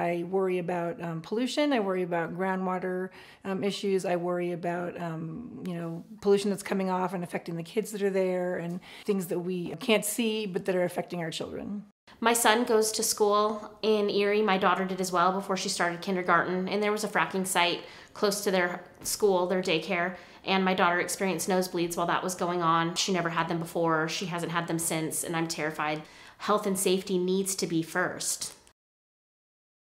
I worry about um, pollution. I worry about groundwater um, issues. I worry about um, you know pollution that's coming off and affecting the kids that are there, and things that we can't see but that are affecting our children. My son goes to school in Erie. My daughter did as well before she started kindergarten, and there was a fracking site close to their school, their daycare. And my daughter experienced nosebleeds while that was going on. She never had them before, she hasn't had them since, and I'm terrified. Health and safety needs to be first.